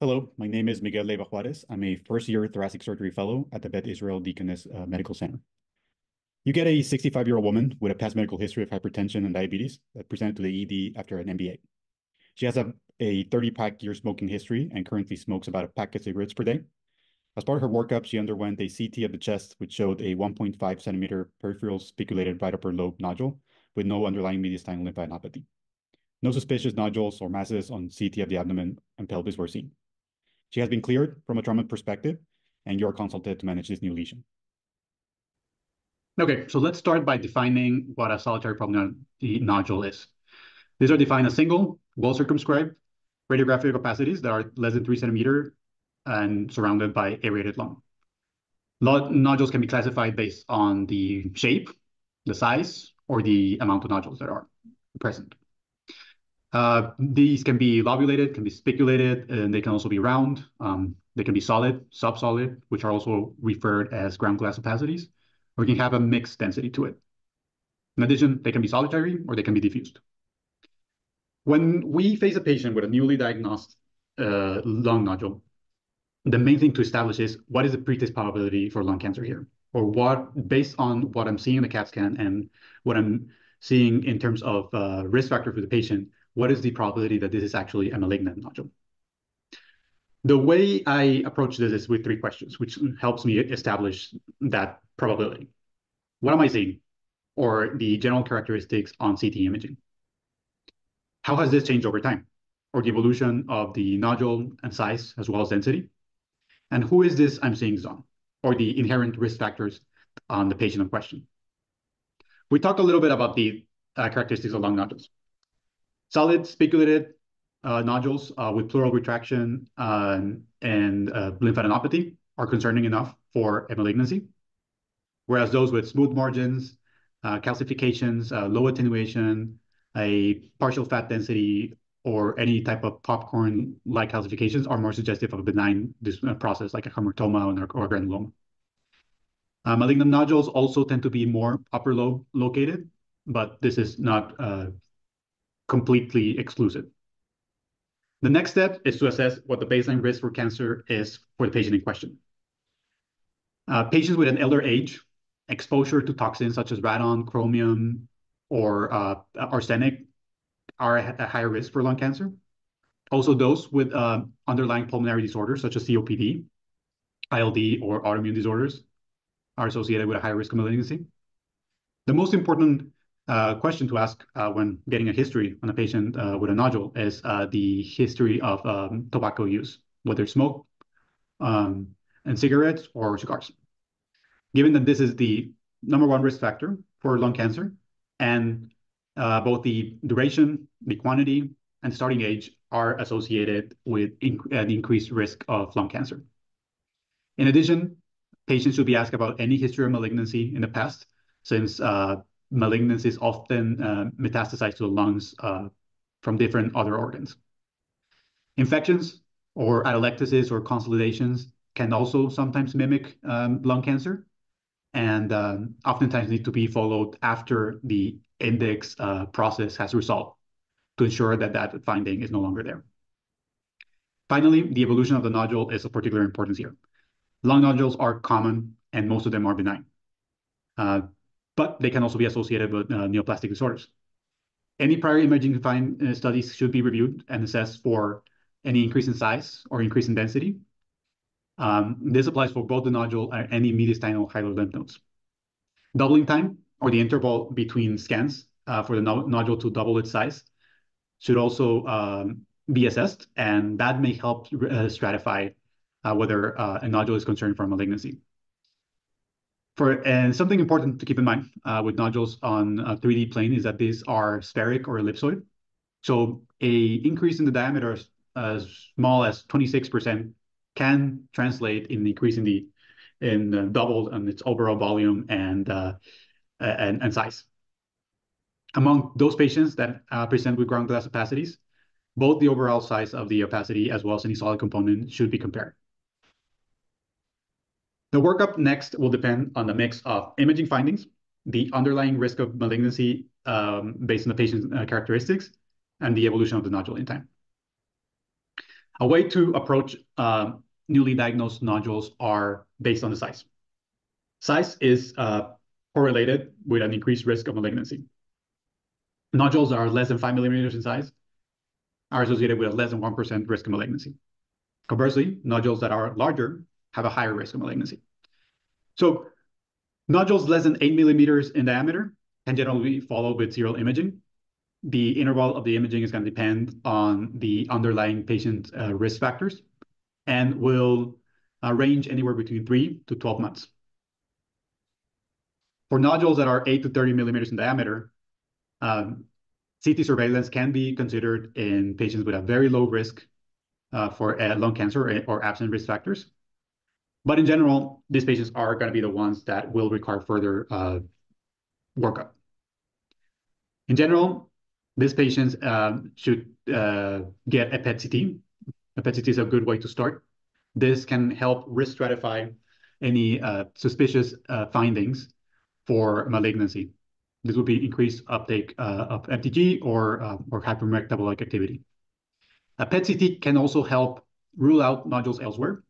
Hello, my name is Miguel Leiva Juarez. I'm a first-year thoracic surgery fellow at the Beth Israel Deaconess uh, Medical Center. You get a 65-year-old woman with a past medical history of hypertension and diabetes that presented to the ED after an MVA. She has a, a 30-pack year smoking history and currently smokes about a pack of cigarettes per day. As part of her workup, she underwent a CT of the chest, which showed a 1.5 centimeter peripheral spiculated right upper lobe nodule with no underlying mediastinal lymphadenopathy. No suspicious nodules or masses on CT of the abdomen and pelvis were seen. She has been cleared from a trauma perspective, and you're consulted to manage this new lesion. Okay, so let's start by defining what a solitary pulmonary nodule is. These are defined as single, well-circumscribed radiographic opacities that are less than three centimeter and surrounded by aerated lung. Nodules can be classified based on the shape, the size, or the amount of nodules that are present. Uh, these can be lobulated, can be spiculated, and they can also be round. Um, they can be solid, subsolid, which are also referred as ground glass opacities, or you can have a mixed density to it. In addition, they can be solitary or they can be diffused. When we face a patient with a newly diagnosed uh, lung nodule, the main thing to establish is what is the pretest probability for lung cancer here? Or what, based on what I'm seeing in the CAT scan and what I'm seeing in terms of uh, risk factor for the patient, what is the probability that this is actually a malignant nodule? The way I approach this is with three questions, which helps me establish that probability. What am I seeing? Or the general characteristics on CT imaging. How has this changed over time? Or the evolution of the nodule and size as well as density? And who is this I'm seeing on? Or the inherent risk factors on the patient in question. We talked a little bit about the uh, characteristics of lung nodules. Solid spiculated uh, nodules uh, with pleural retraction um, and uh, lymphadenopathy are concerning enough for a malignancy, whereas those with smooth margins, calcifications, low attenuation, a partial fat density, or any type of popcorn-like calcifications are more suggestive of a benign process like a hamartoma or, granuloma. Malignant nodules also tend to be more upper lobe located, but this is not completely exclusive. The next step is to assess what the baseline risk for cancer is for the patient in question. Uh, patients with an elder age, exposure to toxins such as radon, chromium, or uh, arsenic are at a higher risk for lung cancer. Also, those with uh, underlying pulmonary disorders such as COPD, ILD, or autoimmune disorders are associated with a higher risk of malignancy. The most important uh, question to ask uh, when getting a history on a patient uh, with a nodule is uh, the history of um, tobacco use, whether smoke um, and cigarettes or cigars. Given that this is the number one risk factor for lung cancer, and uh, both the duration, the quantity, and starting age are associated with inc an increased risk of lung cancer. In addition, patients should be asked about any history of malignancy in the past, since uh, malignancies often uh, metastasize to the lungs uh, from different other organs. Infections or atelectasis or consolidations can also sometimes mimic um, lung cancer and um, oftentimes need to be followed after the index uh, process has resolved to ensure that that finding is no longer there. Finally, the evolution of the nodule is of particular importance here. Lung nodules are common and most of them are benign. Uh, but they can also be associated with uh, neoplastic disorders. Any prior imaging find, uh, studies should be reviewed and assessed for any increase in size or increase in density. Um, this applies for both the nodule and any mediastinal hilar lymph nodes. Doubling time, or the interval between scans uh, for the no nodule to double its size, should also um, be assessed, and that may help uh, stratify uh, whether uh, a nodule is concerned for malignancy. For, and something important to keep in mind uh, with nodules on a 3D plane is that these are spheric or ellipsoid. So a increase in the diameter as small as 26% can translate in increasing the in uh, double in its overall volume and uh, and, and size. Among those patients that uh, present with ground glass opacities, both the overall size of the opacity as well as any solid component should be compared. The workup next will depend on the mix of imaging findings, the underlying risk of malignancy um, based on the patient's uh, characteristics, and the evolution of the nodule in time. A way to approach uh, newly diagnosed nodules are based on the size. Size is uh, correlated with an increased risk of malignancy. Nodules are less than 5 millimeters in size are associated with a less than 1% risk of malignancy. Conversely, nodules that are larger have a higher risk of malignancy. So nodules less than 8 millimeters in diameter can generally be followed with serial imaging. The interval of the imaging is going to depend on the underlying patient uh, risk factors and will uh, range anywhere between 3 to 12 months. For nodules that are 8 to 30 millimeters in diameter, um, CT surveillance can be considered in patients with a very low risk uh, for uh, lung cancer or absent risk factors. But in general, these patients are going to be the ones that will require further uh, workup. In general, these patients um, should uh, get a PET CT. A PET CT is a good way to start. This can help risk stratify any uh, suspicious findings for malignancy. This would be increased uptake of FDG or, or hypermetabolic activity. A PET CT can also help rule out nodules elsewhere,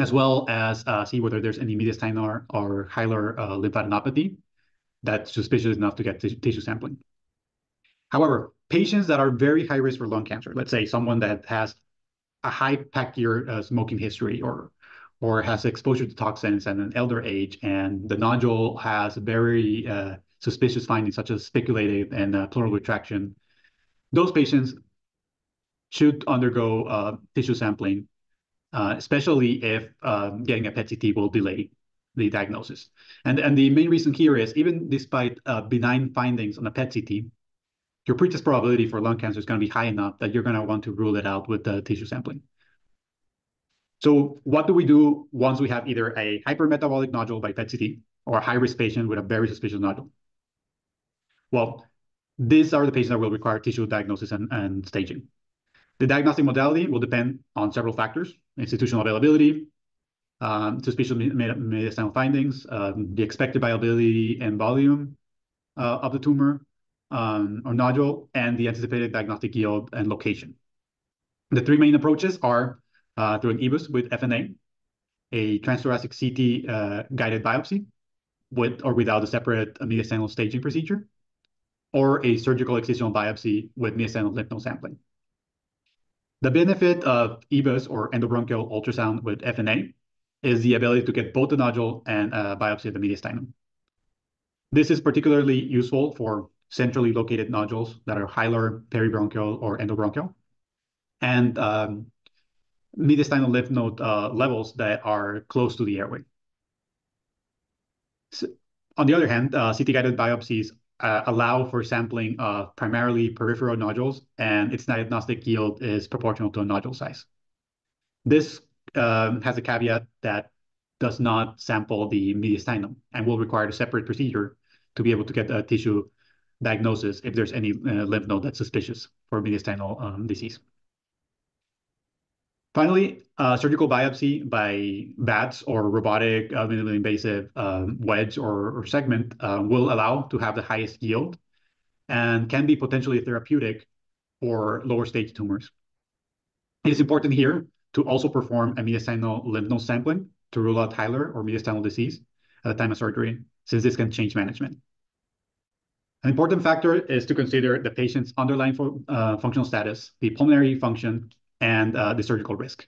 as well as uh, see whether there's any mediastinal or hilar uh, lymphadenopathy that's suspicious enough to get tissue sampling. However, patients that are very high risk for lung cancer, let's say someone that has a high pack year uh, smoking history or or has exposure to toxins and an elder age, and the nodule has very uh, suspicious findings such as spiculated and uh, pleural retraction, those patients should undergo uh, tissue sampling, especially if um, getting a PET CT will delay the diagnosis. And, and the main reason here is even despite uh, benign findings on a PET CT, your pretest probability for lung cancer is going to be high enough that you're going to want to rule it out with the tissue sampling. So what do we do once we have either a hypermetabolic nodule by PET CT or a high-risk patient with a very suspicious nodule? Well, these are the patients that will require tissue diagnosis and, and staging. The diagnostic modality will depend on several factors, institutional availability, um, suspicious mediastinal findings, um, the expected viability and volume uh, of the tumor um, or nodule, and the anticipated diagnostic yield and location. The three main approaches are uh, through an EBUS with FNA, a transthoracic CT uh, guided biopsy with or without a separate mediastinal staging procedure, or a surgical excisional biopsy with mediastinal lymph node sampling. The benefit of EBUS or endobronchial ultrasound with FNA is the ability to get both the nodule and a biopsy of the mediastinum. This is particularly useful for centrally located nodules that are hilar, peribronchial, or endobronchial, and um, mediastinal lymph node uh, levels that are close to the airway. So, on the other hand, uh, CT-guided biopsies uh, allow for sampling of primarily peripheral nodules, and its diagnostic yield is proportional to a nodule size. This um, has a caveat that does not sample the mediastinum and will require a separate procedure to be able to get a tissue diagnosis if there's any uh, lymph node that's suspicious for mediastinal um, disease. Finally, uh, surgical biopsy by VATS or robotic uh, minimally invasive um, wedge or, segment uh, will allow to have the highest yield and can be potentially therapeutic for lower stage tumors. It is important here to also perform a mediastinal lymph node sampling to rule out hilar or mediastinal disease at the time of surgery, since this can change management. An important factor is to consider the patient's underlying functional status, the pulmonary function, and uh, the surgical risk.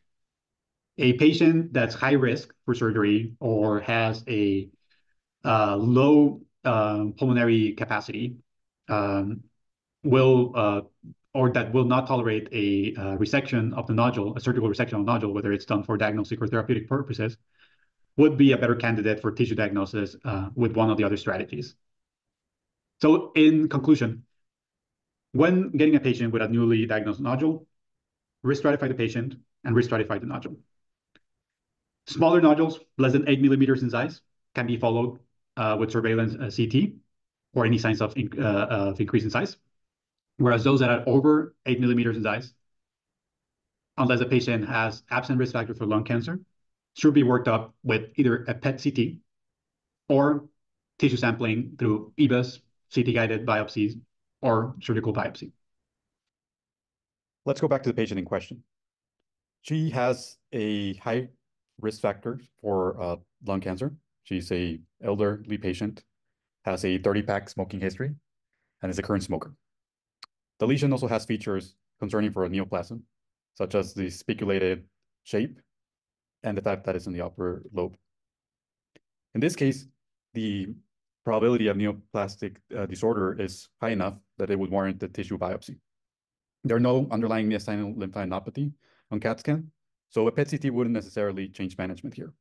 A patient that's high risk for surgery or has a uh, low um, pulmonary capacity um, will uh, or that will not tolerate a uh, resection of the nodule, a surgical resection of nodule, whether it's done for diagnostic or therapeutic purposes, would be a better candidate for tissue diagnosis uh, with one of the other strategies. So in conclusion, when getting a patient with a newly diagnosed nodule, risk stratify the patient, and risk stratify the nodule. Smaller nodules, less than 8 millimeters in size, can be followed uh, with surveillance uh, CT or any signs of, in, uh, of increase in size. Whereas those that are over 8 millimeters in size, unless the patient has absent risk factor for lung cancer, should be worked up with either a PET CT or tissue sampling through EBUS, CT-guided biopsies, or surgical biopsy. Let's go back to the patient in question. She has a high risk factor for uh, lung cancer. She's a elderly patient, has a 30 pack smoking history, and is a current smoker. The lesion also has features concerning for a neoplasm, such as the spiculated shape and the fact that it's in the upper lobe. In this case, the probability of neoplastic uh, disorder is high enough that it would warrant the tissue biopsy. There are no underlying mediastinal lymphadenopathy on CAT scan, so a PET CT wouldn't necessarily change management here.